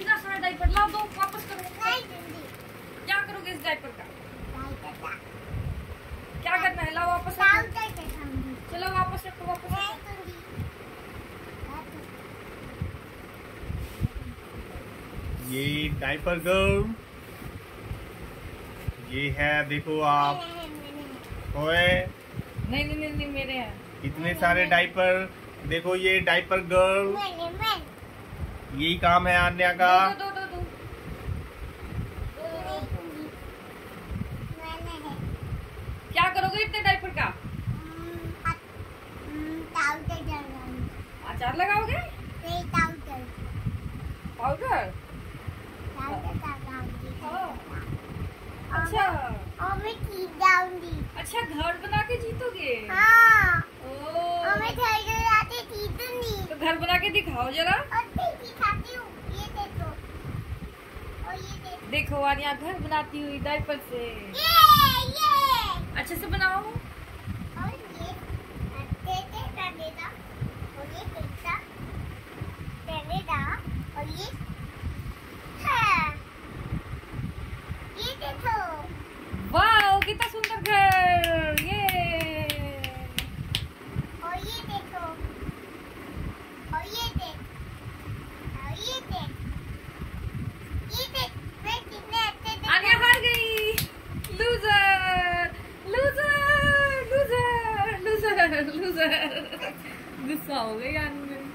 इतना सारा डायपर ला दो वापस करो। क्या करोगे इस डायपर का? क्या करना है? लाओ वापस चलो वापस रखो वापस ये डायपर गर्ल ये है देखो आप। ओए। नहीं नहीं नहीं नहीं मेरे हैं। इतने सारे डायपर देखो ये डायपर गर्ल यही काम है आन्या का। दो दो दो दो नहीं दूँगी मैंने है। क्या करोगे इतने डायपर का हम्म, हम्म, अचार लगाओगे? पाउडर? जलाऊँगी अच्छा। और मैं जीत जाऊँगी अच्छा घर बना के जीतोगे? हाँ। ओ और मैं घर घर जीतूँगी। तो घर बना के दिखाओ जरा और फिर दिखाती हूँ ये देखो और ये देखो आज यहाँ घर बनाती हुई डायपर से। ये ये अच्छे से बनाओ। Bu sallıyor annem.